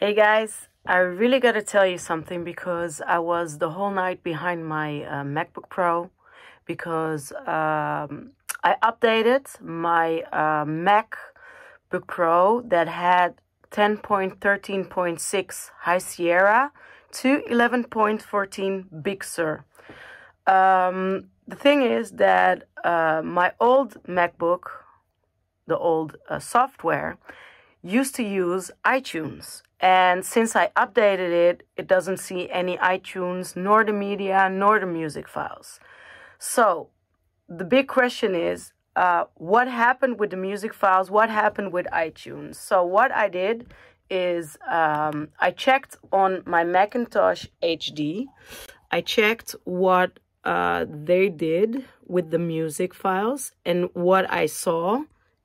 Hey guys, I really gotta tell you something because I was the whole night behind my uh, MacBook Pro because um, I updated my uh, MacBook Pro that had 10.13.6 High Sierra to 11.14 Big Sur. Um, the thing is that uh, my old MacBook, the old uh, software, used to use iTunes and since I updated it, it doesn't see any iTunes, nor the media, nor the music files. So the big question is uh, what happened with the music files? What happened with iTunes? So what I did is um, I checked on my Macintosh HD. I checked what uh, they did with the music files, and what I saw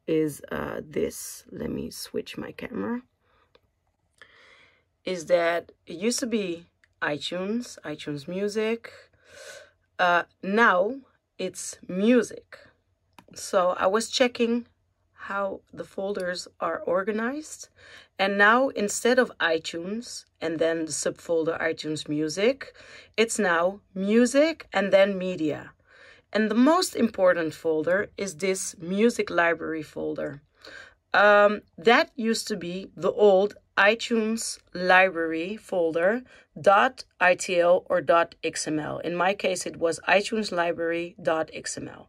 is uh, this. Let me switch my camera is that it used to be iTunes, iTunes Music. Uh, now it's music. So I was checking how the folders are organized. And now instead of iTunes and then the subfolder iTunes Music, it's now music and then media. And the most important folder is this music library folder. Um, that used to be the old iTunes library folder .itl or .xml. In my case, it was iTunes library .xml.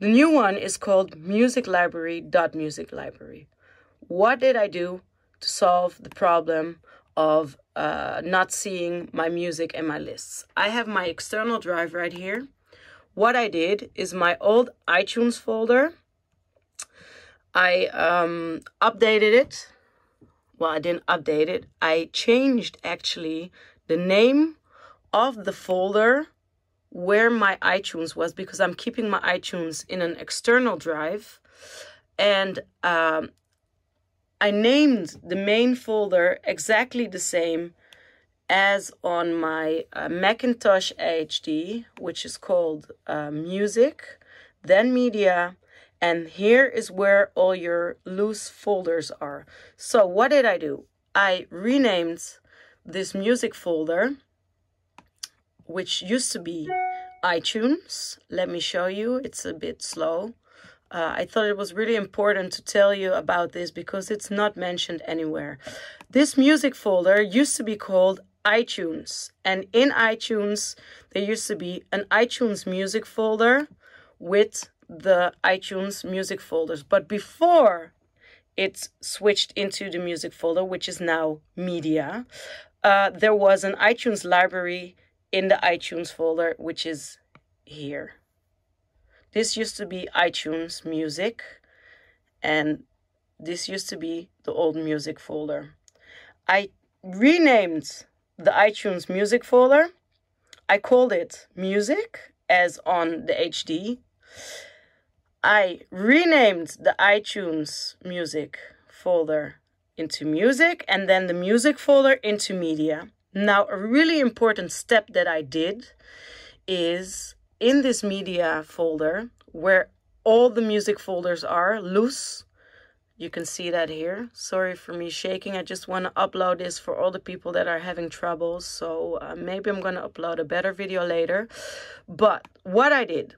The new one is called music library .music library. What did I do to solve the problem of uh, not seeing my music and my lists? I have my external drive right here. What I did is my old iTunes folder. I um, updated it well, I didn't update it. I changed actually the name of the folder where my iTunes was because I'm keeping my iTunes in an external drive. And um, I named the main folder exactly the same as on my uh, Macintosh HD, which is called uh, Music, then Media, and here is where all your loose folders are. So what did I do? I renamed this music folder, which used to be iTunes. Let me show you. It's a bit slow. Uh, I thought it was really important to tell you about this because it's not mentioned anywhere. This music folder used to be called iTunes. And in iTunes, there used to be an iTunes music folder with the iTunes music folders. But before it switched into the music folder, which is now media, uh, there was an iTunes library in the iTunes folder, which is here. This used to be iTunes music, and this used to be the old music folder. I renamed the iTunes music folder. I called it music as on the HD I renamed the iTunes music folder into music and then the music folder into media. Now, a really important step that I did is in this media folder where all the music folders are loose. You can see that here. Sorry for me shaking. I just want to upload this for all the people that are having troubles. So uh, maybe I'm going to upload a better video later. But what I did,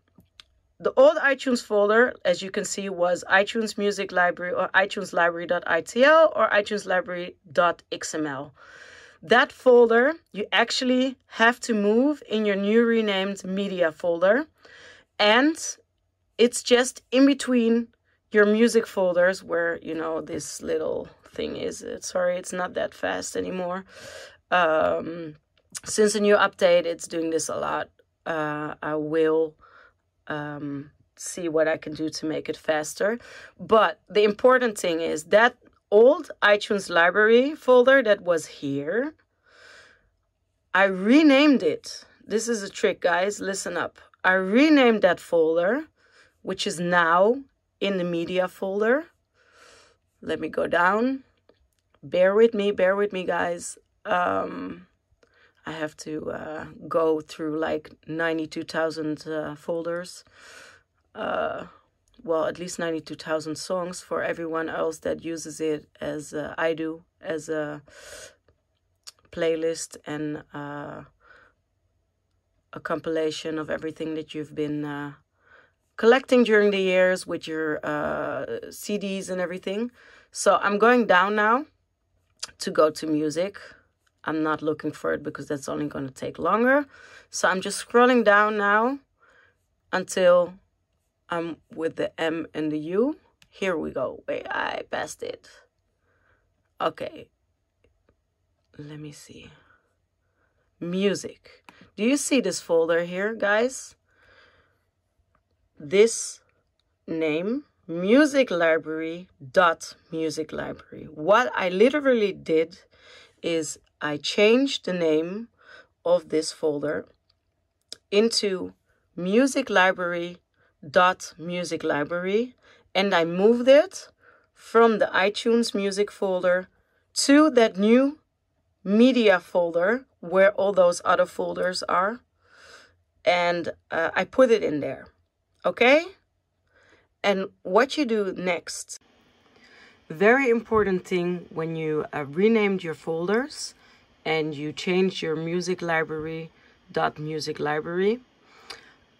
the old iTunes folder, as you can see, was iTunes Music Library or iTunes Library.itl or iTunes Library.xml. That folder you actually have to move in your new renamed media folder. And it's just in between your music folders where, you know, this little thing is. Sorry, it's not that fast anymore. Um, since a new update, it's doing this a lot. Uh, I will um, see what I can do to make it faster. But the important thing is that old iTunes library folder that was here, I renamed it. This is a trick, guys. Listen up. I renamed that folder, which is now in the media folder. Let me go down. Bear with me, bear with me, guys. Um, I have to uh, go through like 92,000 uh, folders. Uh, well, at least 92,000 songs for everyone else that uses it as uh, I do as a playlist and uh, a compilation of everything that you've been uh, collecting during the years with your CDs and everything. So I'm going down now to go to music. I'm not looking for it because that's only going to take longer. So I'm just scrolling down now until I'm with the M and the U. Here we go. Wait, I passed it. Okay. Let me see. Music. Do you see this folder here, guys? This name, music library dot music library. What I literally did is I changed the name of this folder into music library dot music library and I moved it from the iTunes music folder to that new media folder where all those other folders are and uh, I put it in there okay? And what you do next very important thing when you uh, renamed your folders and you change your music library dot music library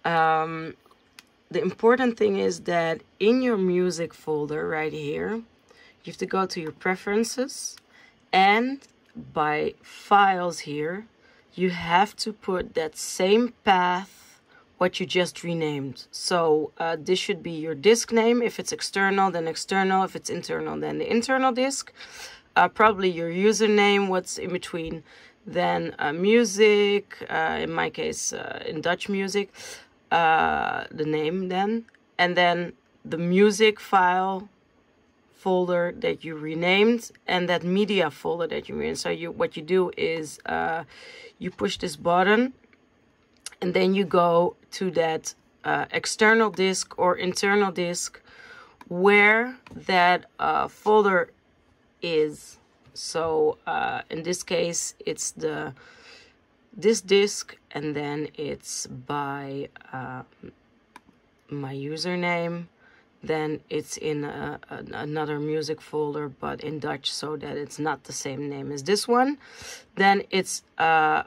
um, the important thing is that in your music folder right here, you have to go to your preferences and by files here, you have to put that same path what you just renamed. So uh, this should be your disk name. If it's external, then external. If it's internal, then the internal disk. Uh, probably your username, what's in between. Then uh, music, uh, in my case, uh, in Dutch music uh, the name then, and then the music file folder that you renamed and that media folder that you renamed. So you what you do is uh, you push this button and then you go to that external disk or internal disk where that folder is. So uh, in this case, it's the this disk and then it's by uh, my username. Then it's in a, a, another music folder but in Dutch so that it's not the same name as this one. Then it's uh,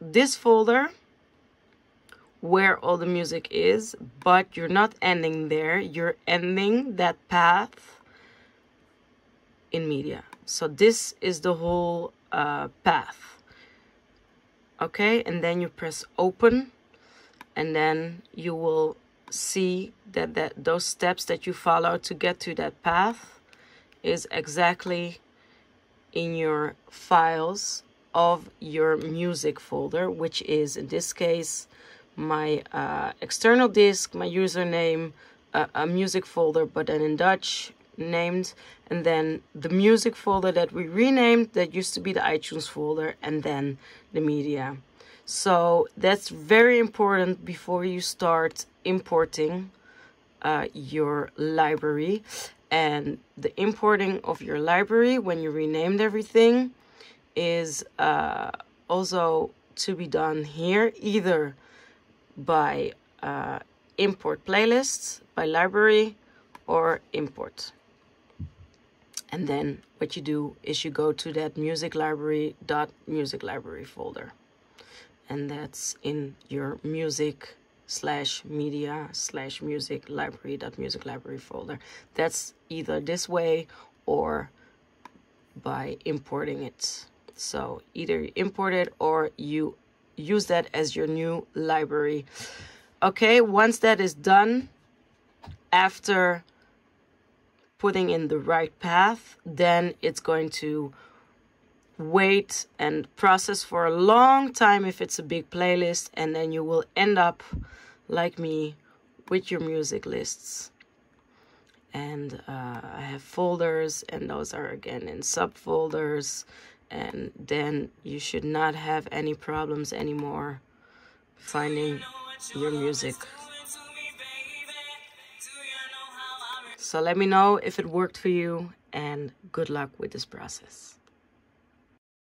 this folder where all the music is but you're not ending there. You're ending that path in media. So this is the whole uh, path. Okay? And then you press open and then you will see that, that those steps that you follow to get to that path is exactly in your files of your music folder which is in this case my uh, external disk my username uh, a music folder but then in Dutch named and then the music folder that we renamed that used to be the iTunes folder and then the media. So that's very important before you start importing uh, your library and the importing of your library when you renamed everything is uh, also to be done here either by uh, import playlists by library or import and then what you do is you go to that music library dot music library folder. And that's in your music slash media slash music library dot music library folder. That's either this way or by importing it. So either import it or you use that as your new library. Okay once that is done after putting in the right path, then it's going to wait and process for a long time if it's a big playlist, and then you will end up like me with your music lists. And uh, I have folders, and those are again in subfolders, and then you should not have any problems anymore finding your music. So let me know if it worked for you and good luck with this process.